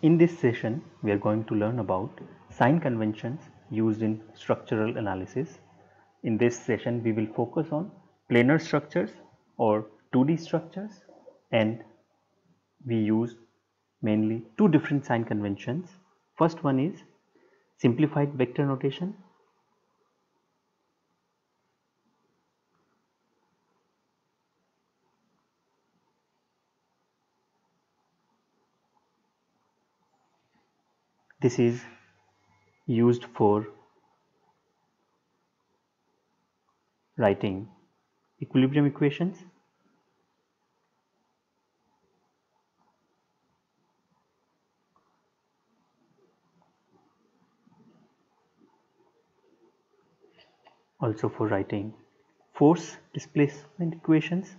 In this session, we are going to learn about sign conventions used in structural analysis. In this session, we will focus on planar structures or 2D structures and we use mainly two different sign conventions. First one is simplified vector notation this is used for writing equilibrium equations. Also for writing force displacement equations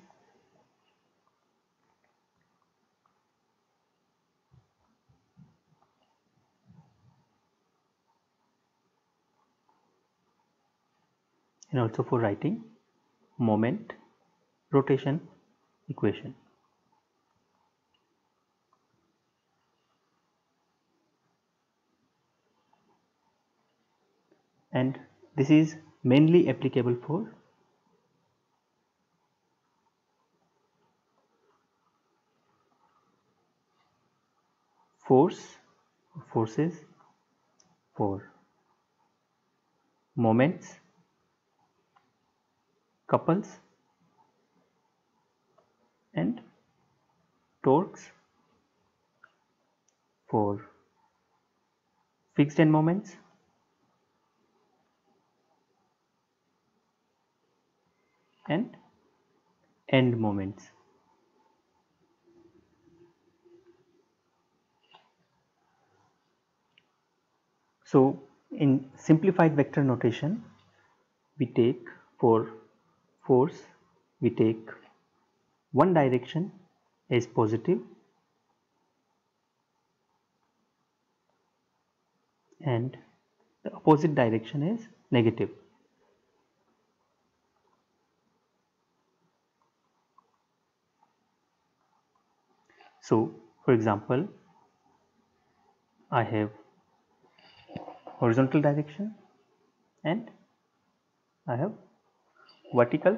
and also for writing moment rotation equation. And this is mainly applicable for force forces for moments couples and torques for fixed end moments and end moments. So in simplified vector notation we take for force we take one direction as positive and the opposite direction is negative. So for example I have horizontal direction and I have vertical.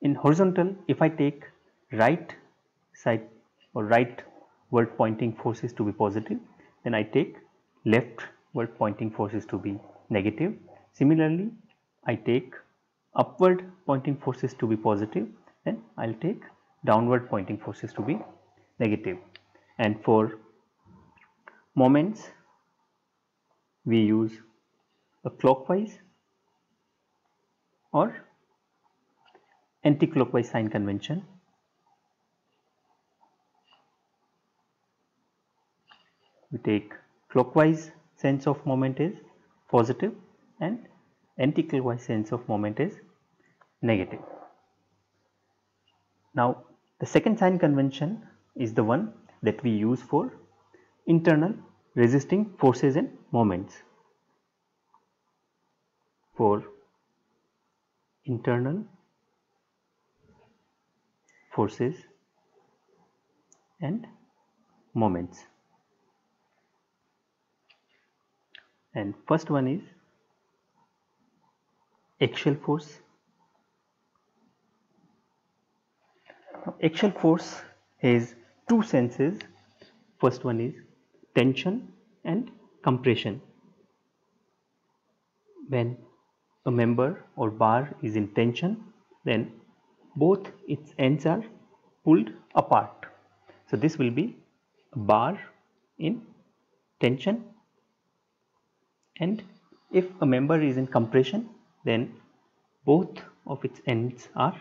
In horizontal if I take right side or right word pointing forces to be positive then I take left word pointing forces to be negative. Similarly I take upward pointing forces to be positive then I'll take downward pointing forces to be negative. And for moments we use a clockwise or anti-clockwise sign convention. We take clockwise sense of moment is positive and anti-clockwise sense of moment is negative. Now the second sign convention is the one that we use for internal resisting forces and moments. For internal forces and moments. And first one is axial force. Axial force has two senses. First one is tension and compression. When a member or bar is in tension then both its ends are pulled apart. So this will be a bar in tension. And if a member is in compression then both of its ends are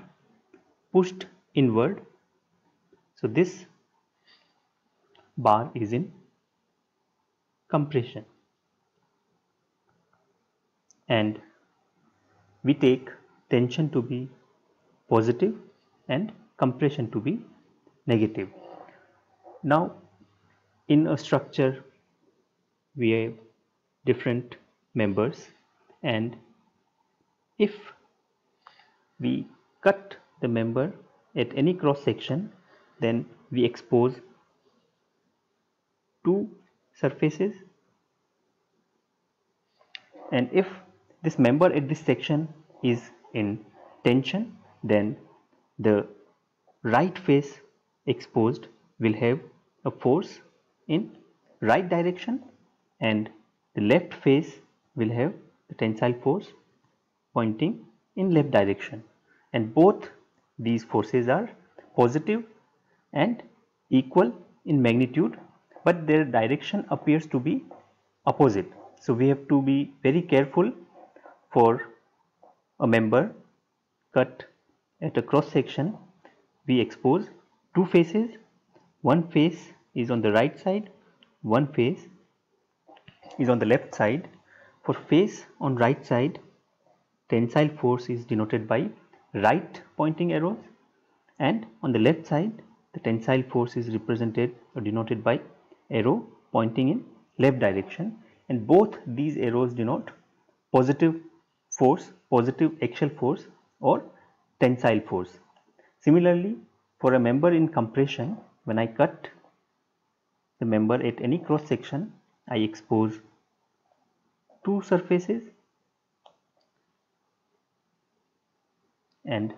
pushed inward. So this bar is in compression. And we take tension to be positive and compression to be negative. Now in a structure we have different members and if we cut the member at any cross section then we expose two surfaces and if this member at this section is in tension then the right face exposed will have a force in right direction and the left face will have the tensile force pointing in left direction and both these forces are positive and equal in magnitude but their direction appears to be opposite. So, we have to be very careful for a member cut at a cross section we expose two faces. One face is on the right side one face is on the left side. For face on right side tensile force is denoted by right pointing arrows and on the left side the tensile force is represented or denoted by arrow pointing in left direction. And both these arrows denote positive force, positive axial force or tensile force. Similarly, for a member in compression, when I cut the member at any cross section, I expose two surfaces and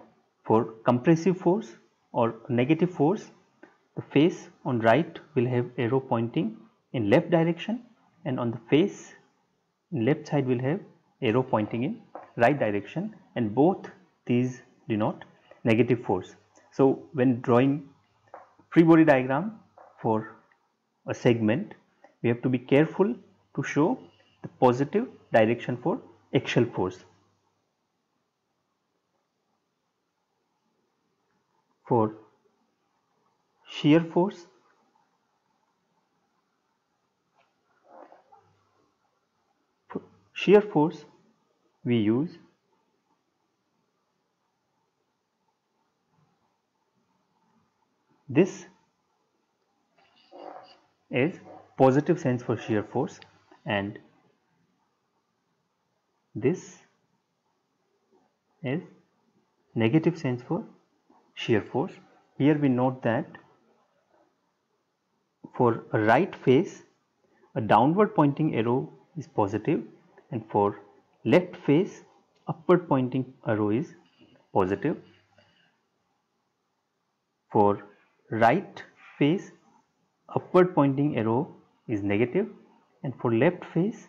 for compressive force or negative force the face on right will have arrow pointing in left direction and on the face left side will have arrow pointing in right direction and both these denote negative force. So, when drawing free body diagram for a segment we have to be careful to show the positive direction for axial force. For shear force for shear force we use this is positive sense for shear force and this is negative sense for shear force. Here we note that for a right face a downward pointing arrow is positive and for left face upward pointing arrow is positive. For right face upward pointing arrow is negative and for left face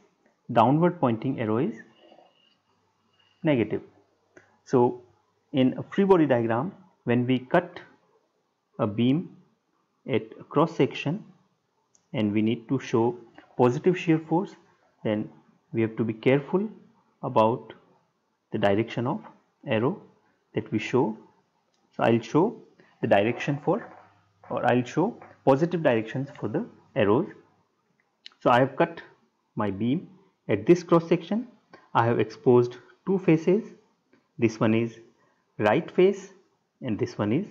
downward pointing arrow is negative. So, in a free body diagram when we cut a beam at a cross section and we need to show positive shear force then we have to be careful about the direction of arrow that we show. So, I will show the direction for or I will show positive directions for the arrows. So, I have cut my beam at this cross section I have exposed two faces this one is right face and this one is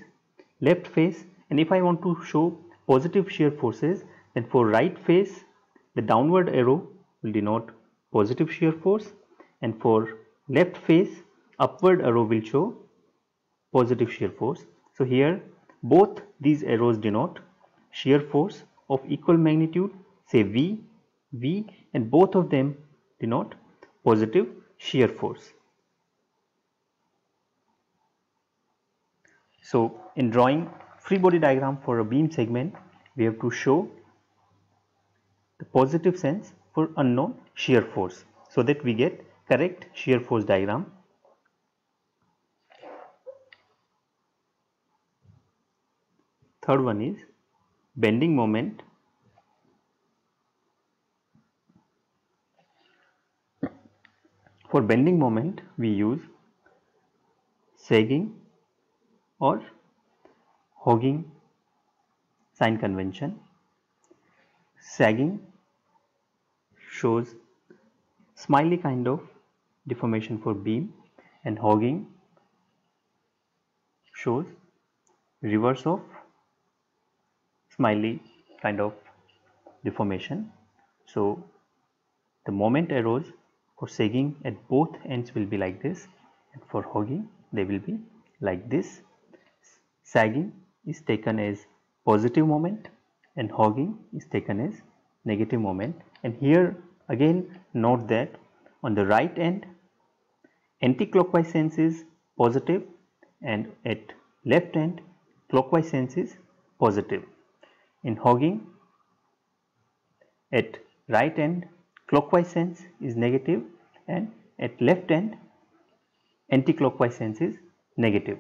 left face and if I want to show positive shear forces then for right face the downward arrow will denote positive shear force and for left face upward arrow will show positive shear force. So here both these arrows denote shear force of equal magnitude say V, V and both of them denote positive shear force. So in drawing free body diagram for a beam segment we have to show the positive sense for unknown shear force so that we get correct. Shear force diagram. Third one is bending moment. For bending moment we use sagging or hogging sign convention. Sagging shows smiley kind of deformation for beam and hogging shows reverse of smiley kind of deformation. So, the moment arrows for sagging at both ends will be like this and for hogging they will be like this. Sagging is taken as positive moment and hogging is taken as negative moment and here again note that on the right end anti-clockwise sense is positive and at left end clockwise sense is positive. In hogging at right end clockwise sense is negative and at left end anti-clockwise sense is negative.